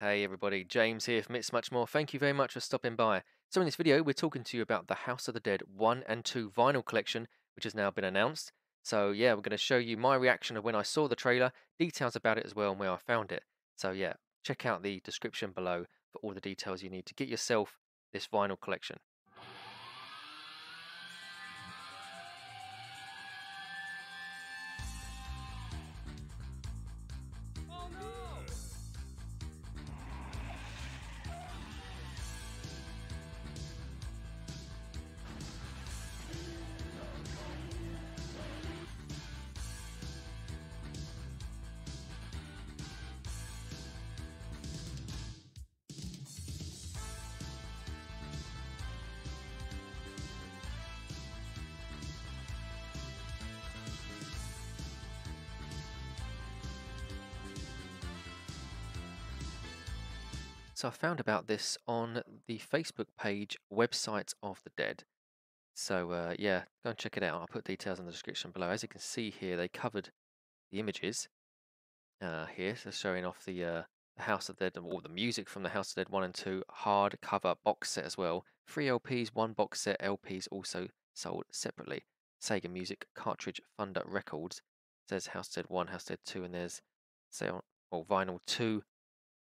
Hey everybody, James here from It's Much More. Thank you very much for stopping by. So in this video, we're talking to you about the House of the Dead 1 and 2 vinyl collection, which has now been announced. So yeah, we're going to show you my reaction of when I saw the trailer, details about it as well and where I found it. So yeah, check out the description below for all the details you need to get yourself this vinyl collection. So I found about this on the Facebook page Website of the Dead. So uh, yeah, go and check it out. I'll put details in the description below. As you can see here, they covered the images uh, here, so showing off the, uh, the House of the Dead, or the music from the House of the Dead 1 and 2 hardcover box set as well. Three LPs, one box set, LPs also sold separately. Sega Music Cartridge Thunder Records says House of the Dead 1, House of the Dead 2, and there's say or vinyl 2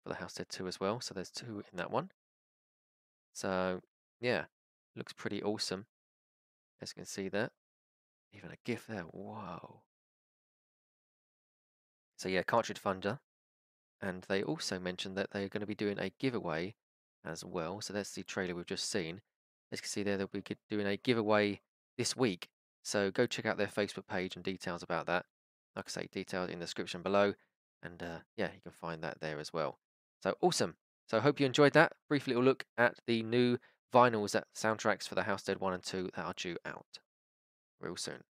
for the House Dead 2 as well. So there's two in that one. So yeah, looks pretty awesome. As you can see there. Even a GIF there. Whoa. So yeah, Cartridge Thunder. And they also mentioned that they're going to be doing a giveaway as well. So that's the trailer we've just seen. As you can see there, they'll be doing a giveaway this week. So go check out their Facebook page and details about that. Like I say, details in the description below. And uh, yeah, you can find that there as well. So awesome. So I hope you enjoyed that. Brief little look at the new vinyls that soundtracks for the House Dead 1 and 2 that are due out real soon.